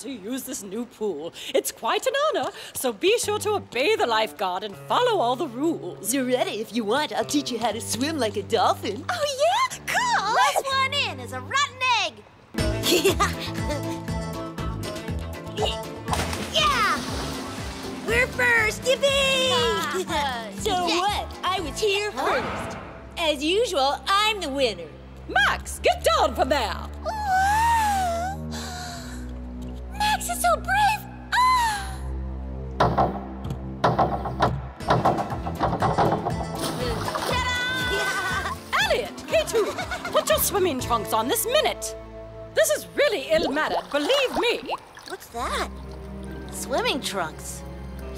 to use this new pool. It's quite an honor, so be sure to obey the lifeguard and follow all the rules. You're ready if you want. I'll teach you how to swim like a dolphin. Oh, yeah? Cool! Last one in is a rotten egg. yeah! We're first, yippee! so what? I was here first. As usual, I'm the winner. Max, get down from there! Eliot, K2, put your swimming trunks on this minute. This is really ill-mannered, believe me. What's that? Swimming trunks.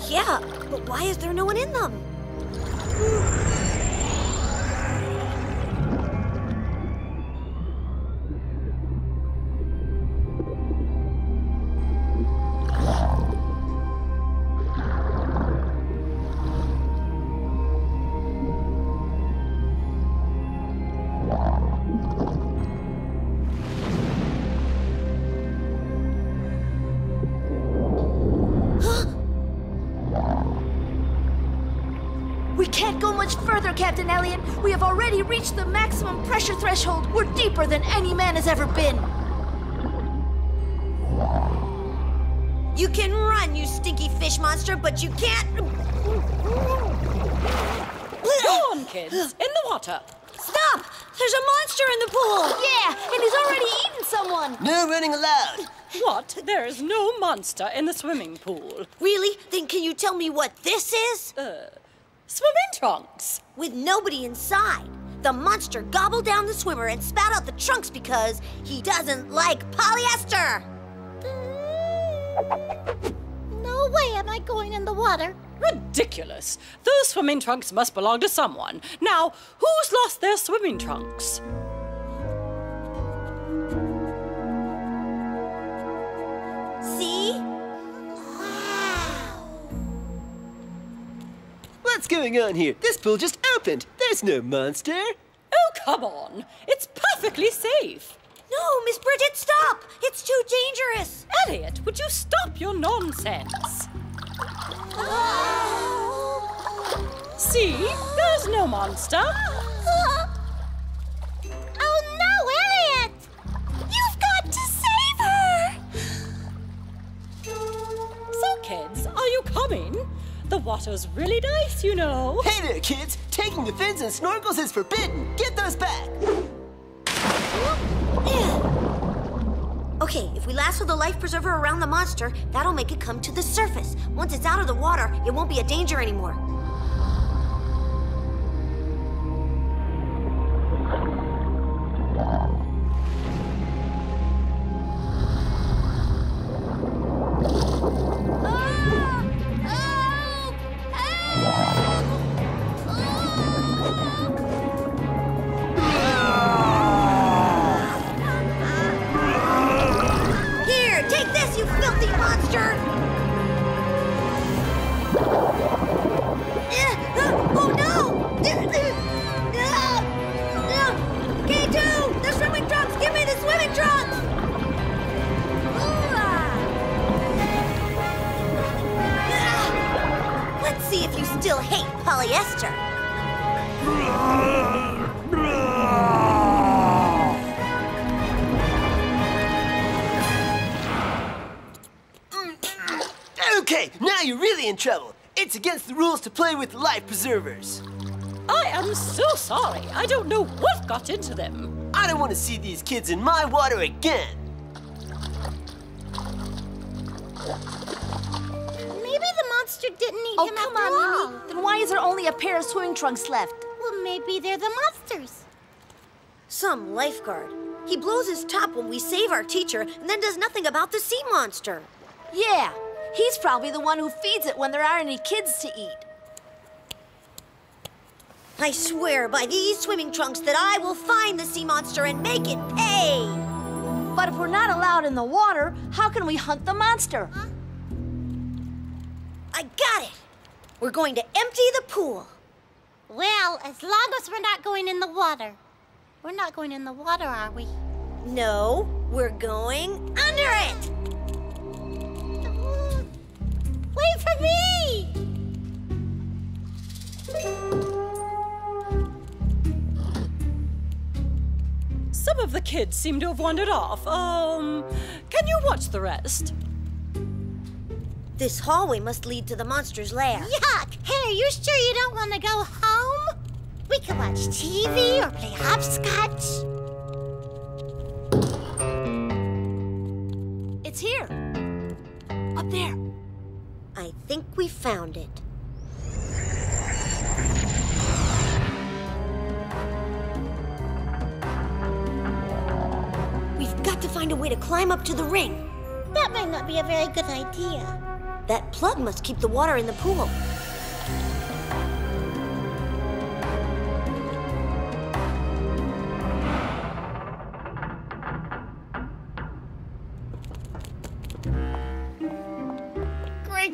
Yeah, but why is there no one in them? Can't go much further, Captain Eliot. We have already reached the maximum pressure threshold. We're deeper than any man has ever been. You can run, you stinky fish monster, but you can't. Go on, kids, in the water. Stop! There's a monster in the pool! Yeah, and he's already eaten someone. No running allowed. What? There is no monster in the swimming pool. Really? Then can you tell me what this is? Uh, Swimming trunks. With nobody inside. The monster gobbled down the swimmer and spat out the trunks because he doesn't like polyester. Mm. No way am I going in the water. Ridiculous. Those swimming trunks must belong to someone. Now, who's lost their swimming trunks? What's going on here? This pool just opened. There's no monster. Oh, come on. It's perfectly safe. No, Miss Bridget, stop! It's too dangerous. Eliot, would you stop your nonsense? See? There's no monster. The water's really nice, you know. Hey there, kids. Taking the fins and snorkels is forbidden. Get those back. Okay, if we lasso the life preserver around the monster, that'll make it come to the surface. Once it's out of the water, it won't be a danger anymore. In trouble. It's against the rules to play with life preservers. I am so sorry. I don't know what got into them. I don't want to see these kids in my water again. Maybe the monster didn't eat Oh, him come after on, all. Mimi. Then why is there only a pair of swimming trunks left? Well, maybe they're the monsters. Some lifeguard. He blows his top when we save our teacher and then does nothing about the sea monster. Yeah, he's probably the one who feeds it when there aren't any kids to eat. I swear by these swimming trunks that I will find the sea monster and make it pay. But if we're not allowed in the water, how can we hunt the monster? I got it. We're going to empty the pool. Well, as long as we're not going in the water. We're not going in the water, are we? No, we're going under it. Some of the kids seem to have wandered off. Um, can you watch the rest? This hallway must lead to the monster's lair. Yuck! Hey, are you sure you don't want to go home? We could watch TV or play hopscotch. Think we found it. We've got to find a way to climb up to the ring. That might not be a very good idea. That plug must keep the water in the pool.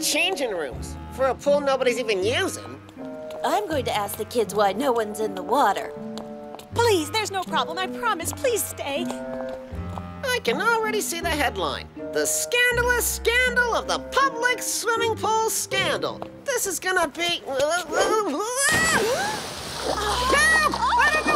Changing rooms for a pool nobody's even using. I'm going to ask the kids why no one's in the water. Please, there's no problem. I promise. Please stay. I can already see the headline. The scandalous scandal of the public swimming pool scandal. This is gonna be. Help! Oh!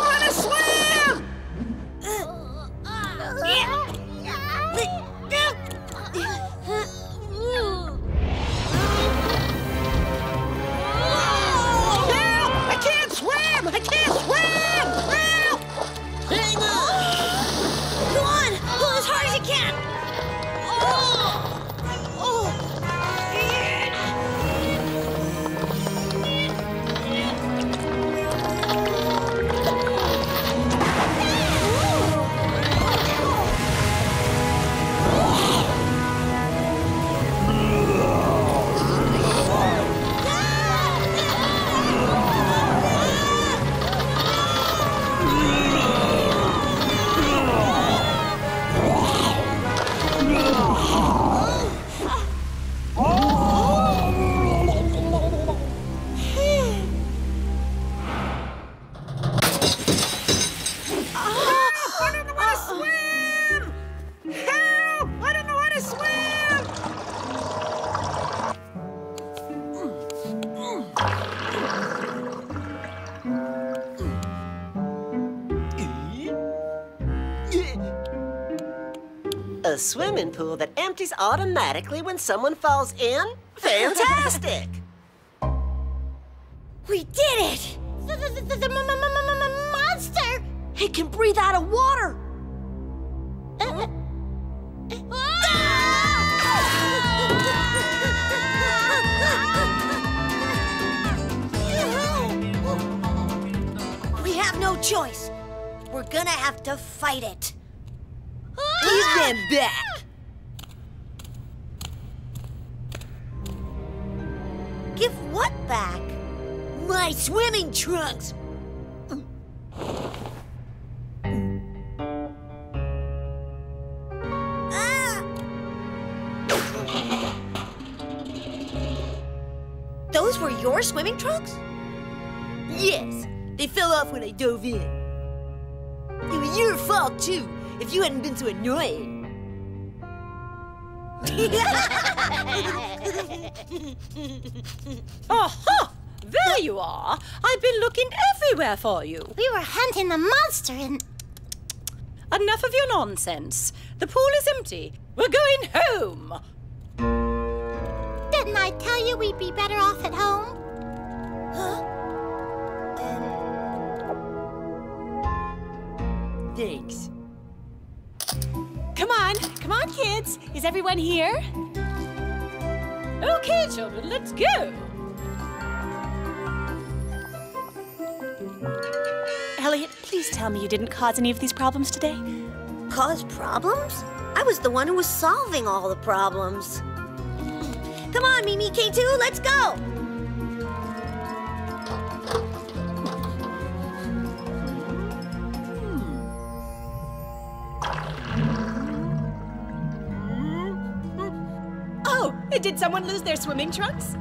A swimming pool that empties automatically when someone falls in? Fantastic! We did it! The, the, the, the monster! It can breathe out of water. We have no choice. Gonna have to fight it. Give them back. Give what back? My swimming trunks. Ah! Those were your swimming trunks? Yes, they fell off when I dove in. It fault, too, if you hadn't been so annoying. Aha! There you are. I've been looking everywhere for you. We were hunting the monster and. Enough of your nonsense. The pool is empty. We're going home. Didn't I tell you we'd be better off at home? Thanks. Come on. Come on, kids. Is everyone here? Okay, children, let's go. Eliot, please tell me you didn't cause any of these problems today. Cause problems? I was the one who was solving all the problems. Come on, Mimi K2, let's go! Did someone lose their swimming trunks?